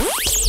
Bye.